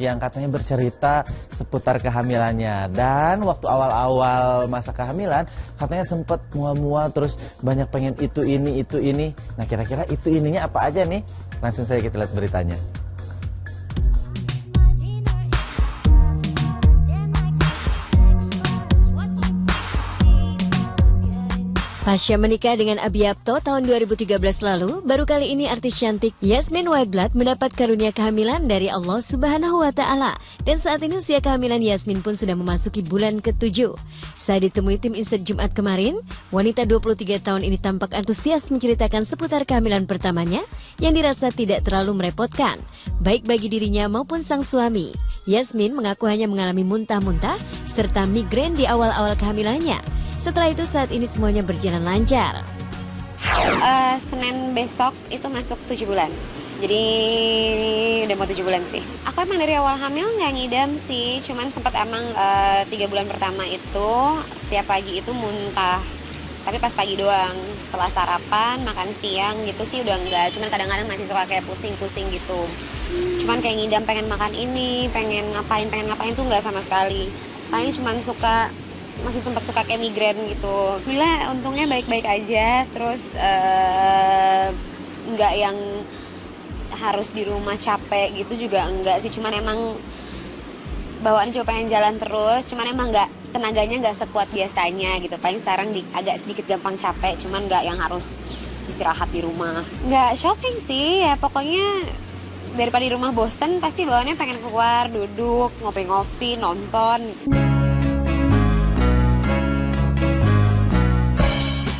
yang katanya bercerita seputar kehamilannya. Dan waktu awal-awal masa kehamilan katanya sempat mual-mual terus banyak pengen itu ini itu ini. Nah kira-kira itu ininya apa aja nih? Langsung saja kita lihat beritanya Pasca menikah dengan Abiyapto tahun 2013 lalu, baru kali ini artis cantik Yasmin Whiteblood mendapat karunia kehamilan dari Allah Subhanahu wa taala. Dan saat ini usia kehamilan Yasmin pun sudah memasuki bulan ke-7. Saat ditemui tim Insert Jumat kemarin, wanita 23 tahun ini tampak antusias menceritakan seputar kehamilan pertamanya yang dirasa tidak terlalu merepotkan, baik bagi dirinya maupun sang suami. Yasmin mengaku hanya mengalami muntah-muntah serta migrain di awal-awal kehamilannya. Setelah itu saat ini semuanya berjalan lancar. Uh, Senin besok itu masuk 7 bulan. Jadi udah mau 7 bulan sih. Aku emang dari awal hamil nggak ngidam sih, cuman sempat emang uh, tiga bulan pertama itu setiap pagi itu muntah. Tapi pas pagi doang, setelah sarapan, makan siang gitu sih udah enggak. Cuman kadang-kadang masih suka kayak pusing-pusing gitu. Cuman kayak ngidam pengen makan ini, pengen ngapain, pengen ngapain tuh nggak sama sekali. Paling cuman suka masih sempat suka kayak migrain gitu. Bila untungnya baik-baik aja, terus eh, nggak uh, yang harus di rumah capek gitu juga enggak sih. Cuman emang bawaan juga pengen jalan terus. Cuman emang nggak tenaganya nggak sekuat biasanya gitu. Paling sekarang di, agak sedikit gampang capek. Cuman nggak yang harus istirahat di rumah. Nggak shopping sih ya pokoknya daripada di rumah bosen pasti bawaannya pengen keluar duduk ngopi-ngopi nonton.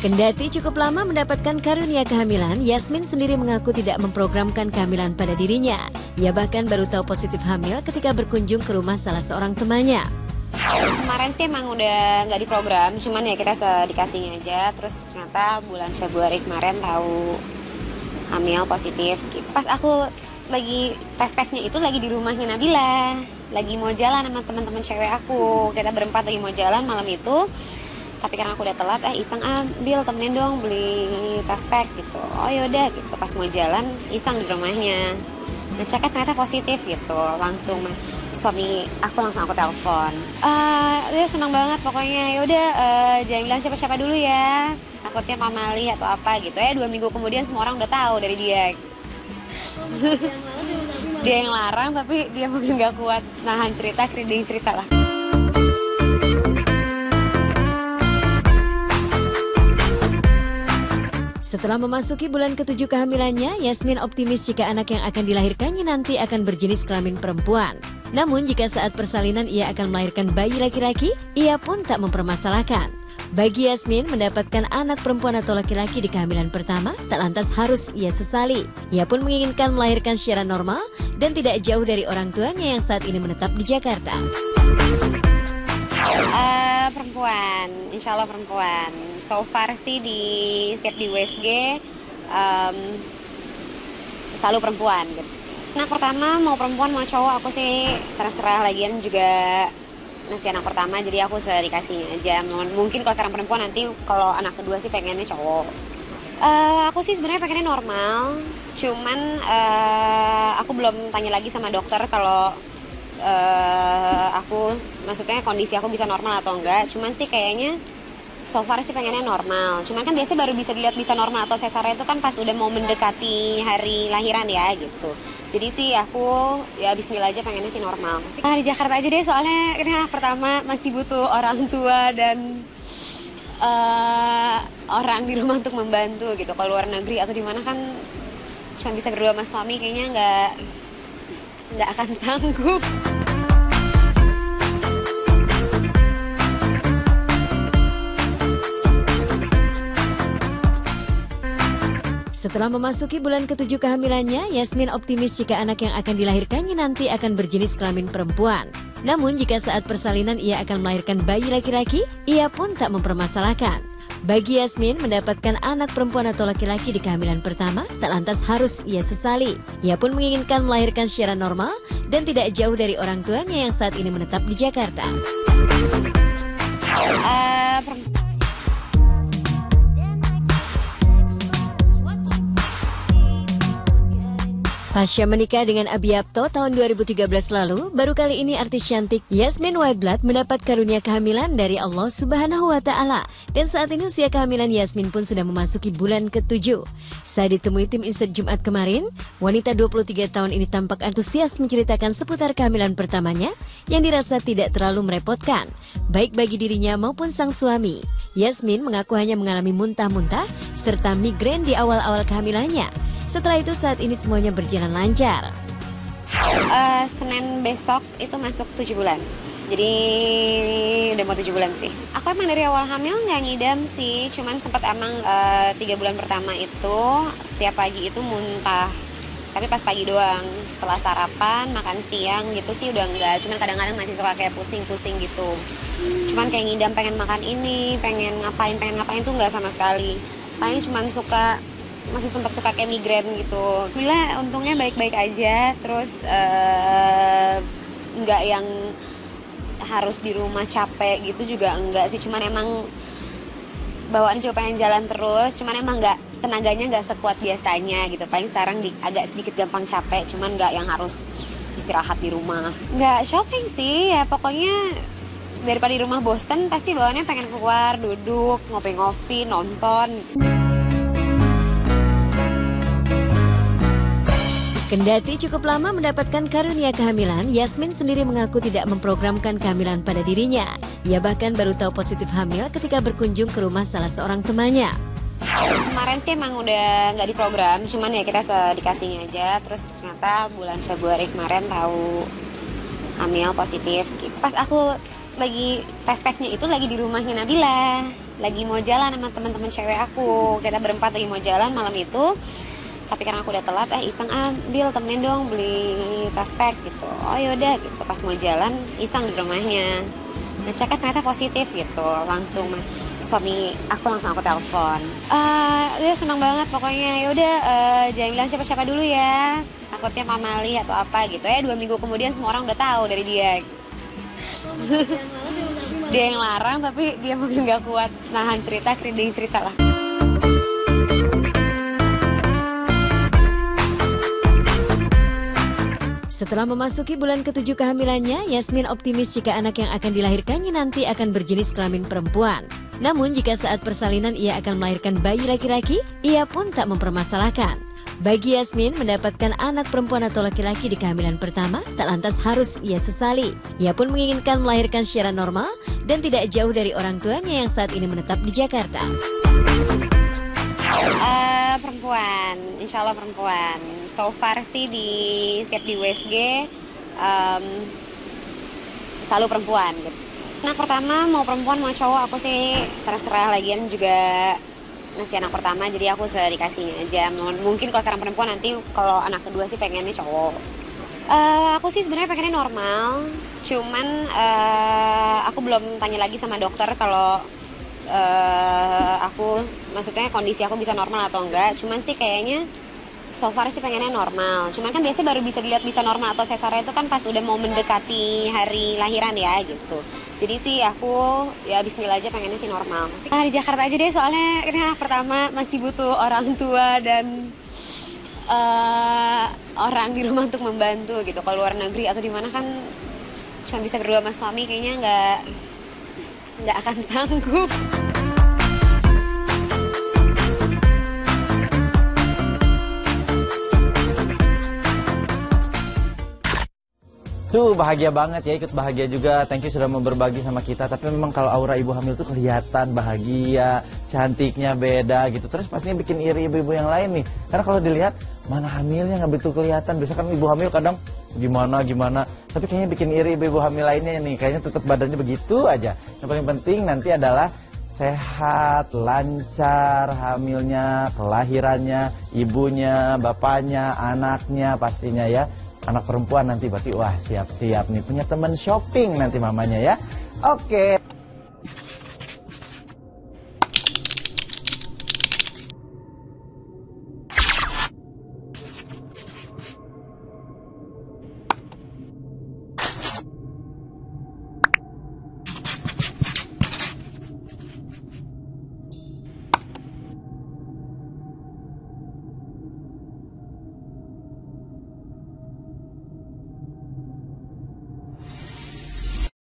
Kendati cukup lama mendapatkan karunia kehamilan, Yasmin sendiri mengaku tidak memprogramkan kehamilan pada dirinya. Ia bahkan baru tahu positif hamil ketika berkunjung ke rumah salah seorang temannya. Kemarin sih emang udah nggak diprogram, cuman ya kita sedikasihnya aja. Terus ternyata bulan Februari kemarin tahu hamil positif. Pas aku lagi tes itu lagi di rumahnya Nabila, lagi mau jalan sama teman-teman cewek aku. Kita berempat lagi mau jalan malam itu tapi karena aku udah telat eh iseng ambil ah, temenin dong beli tas pack gitu. Oh yaudah gitu. Pas mau jalan iseng di rumahnya. Ngeceknya ternyata positif gitu. Langsung suami aku langsung aku telepon. Uh, dia senang banget pokoknya. Yaudah uh, jangan bilang siapa-siapa dulu ya. Takutnya pamali atau apa gitu. Ya dua minggu kemudian semua orang udah tahu dari dia. Dia yang larang tapi dia mungkin gak kuat nahan cerita keriting cerita lah Setelah memasuki bulan ketujuh kehamilannya, Yasmin optimis jika anak yang akan dilahirkannya nanti akan berjenis kelamin perempuan. Namun jika saat persalinan ia akan melahirkan bayi laki-laki, ia pun tak mempermasalahkan. Bagi Yasmin, mendapatkan anak perempuan atau laki-laki di kehamilan pertama tak lantas harus ia sesali. Ia pun menginginkan melahirkan secara normal dan tidak jauh dari orang tuanya yang saat ini menetap di Jakarta. Uh, perempuan, insya Allah perempuan. So far sih di setiap di WSG um, selalu perempuan. Gitu. Nah pertama mau perempuan mau cowok aku sih terserah lagian juga nasi anak pertama jadi aku dikasihnya aja. Mungkin kalau sekarang perempuan nanti kalau anak kedua sih pengennya cowok. Uh, aku sih sebenarnya pengennya normal, cuman uh, aku belum tanya lagi sama dokter kalau uh, aku maksudnya kondisi aku bisa normal atau enggak. Cuman sih kayaknya so far sih pengennya normal. Cuman kan biasanya baru bisa dilihat bisa normal atau sesar itu kan pas udah mau mendekati hari lahiran ya gitu. Jadi sih aku ya Bismillah aja pengennya sih normal. Nah, di Jakarta aja deh soalnya ini anak pertama masih butuh orang tua dan uh, orang di rumah untuk membantu gitu. Kalau luar negeri atau di mana kan cuma bisa berdua sama suami kayaknya nggak nggak akan sanggup. Setelah memasuki bulan ketujuh kehamilannya, Yasmin optimis jika anak yang akan dilahirkannya nanti akan berjenis kelamin perempuan. Namun jika saat persalinan ia akan melahirkan bayi laki-laki, ia pun tak mempermasalahkan. Bagi Yasmin, mendapatkan anak perempuan atau laki-laki di kehamilan pertama tak lantas harus ia sesali. Ia pun menginginkan melahirkan secara normal dan tidak jauh dari orang tuanya yang saat ini menetap di Jakarta. Uh, Pasca menikah dengan Abiapto tahun 2013 lalu, baru kali ini artis cantik Yasmin Whiteblood mendapat karunia kehamilan dari Allah Subhanahu wa taala. Dan saat ini usia kehamilan Yasmin pun sudah memasuki bulan ke-7. Saat ditemui tim Insert Jumat kemarin, wanita 23 tahun ini tampak antusias menceritakan seputar kehamilan pertamanya yang dirasa tidak terlalu merepotkan, baik bagi dirinya maupun sang suami. Yasmin mengaku hanya mengalami muntah-muntah serta migrain di awal-awal kehamilannya. Setelah itu saat ini semuanya berjalan lancar. Uh, Senin besok itu masuk 7 bulan. Jadi udah mau 7 bulan sih. Aku emang dari awal hamil nggak ngidam sih, cuman sempat emang uh, tiga bulan pertama itu setiap pagi itu muntah. Tapi pas pagi doang, setelah sarapan, makan siang gitu sih udah enggak. Cuman kadang-kadang masih suka kayak pusing-pusing gitu. Cuman kayak ngidam pengen makan ini, pengen ngapain, pengen ngapain tuh nggak sama sekali. Paling cuman suka masih sempat suka kayak migrain gitu. Bila untungnya baik-baik aja, terus uh, nggak yang harus di rumah capek gitu juga enggak sih. Cuman emang bawaan juga pengen jalan terus, cuman emang nggak tenaganya nggak sekuat biasanya gitu. Paling sekarang di, agak sedikit gampang capek, cuman nggak yang harus istirahat di rumah. Nggak shopping sih, ya pokoknya daripada di rumah bosen pasti bawaannya pengen keluar, duduk, ngopi-ngopi, nonton. Kendati cukup lama mendapatkan karunia kehamilan, Yasmin sendiri mengaku tidak memprogramkan kehamilan pada dirinya. Ia bahkan baru tahu positif hamil ketika berkunjung ke rumah salah seorang temannya. Kemarin sih emang udah nggak diprogram, cuman ya kita sedikasinya aja. Terus ternyata bulan Februari kemarin tahu hamil positif. Pas aku lagi tes packnya itu lagi di rumahnya Nabila, lagi mau jalan sama teman-teman cewek aku. Kita berempat lagi mau jalan malam itu tapi karena aku udah telat eh iseng ah Bill temenin dong beli tas pack gitu. Oh yaudah gitu. Pas mau jalan iseng di rumahnya. Ngecek kan ternyata positif gitu. Langsung suami aku langsung aku telepon. Uh, ya senang banget pokoknya. Yaudah uh, jangan bilang siapa-siapa dulu ya. Takutnya pamali atau apa gitu. Ya dua minggu kemudian semua orang udah tahu dari dia. Dia yang larang tapi dia mungkin gak kuat nahan cerita keriting cerita lah Setelah memasuki bulan ketujuh kehamilannya, Yasmin optimis jika anak yang akan dilahirkannya nanti akan berjenis kelamin perempuan. Namun jika saat persalinan ia akan melahirkan bayi laki-laki, ia pun tak mempermasalahkan. Bagi Yasmin, mendapatkan anak perempuan atau laki-laki di kehamilan pertama tak lantas harus ia sesali. Ia pun menginginkan melahirkan secara normal dan tidak jauh dari orang tuanya yang saat ini menetap di Jakarta. Uh, perempuan, insya Allah perempuan. So far sih di setiap di USG um, selalu perempuan. Gitu. Nah pertama mau perempuan mau cowok aku sih terserah lagian juga nasi anak pertama jadi aku sedikasihnya aja. Mungkin kalau sekarang perempuan nanti kalau anak kedua sih pengennya cowok. Uh, aku sih sebenarnya pengennya normal, cuman uh, aku belum tanya lagi sama dokter kalau uh, aku maksudnya kondisi aku bisa normal atau enggak. Cuman sih kayaknya so far sih pengennya normal. Cuman kan biasanya baru bisa dilihat bisa normal atau sesar itu kan pas udah mau mendekati hari lahiran ya gitu. Jadi sih aku ya Bismillah aja pengennya sih normal. Ah, di Jakarta aja deh soalnya ini pertama masih butuh orang tua dan uh, orang di rumah untuk membantu gitu. Kalau luar negeri atau di mana kan cuma bisa berdua sama suami kayaknya nggak nggak akan sanggup. Tuh bahagia banget ya ikut bahagia juga. Thank you sudah mau berbagi sama kita. Tapi memang kalau aura ibu hamil tuh kelihatan bahagia, cantiknya beda gitu. Terus pastinya bikin iri ibu-ibu yang lain nih. Karena kalau dilihat mana hamilnya nggak betul kelihatan. Biasanya kan ibu hamil kadang gimana gimana tapi kayaknya bikin iri ibu-ibu hamil lainnya nih kayaknya tetap badannya begitu aja yang paling penting nanti adalah sehat, lancar hamilnya, kelahirannya, ibunya, bapaknya, anaknya pastinya ya. Anak perempuan nanti berarti wah siap-siap nih punya teman shopping nanti mamanya ya. Oke,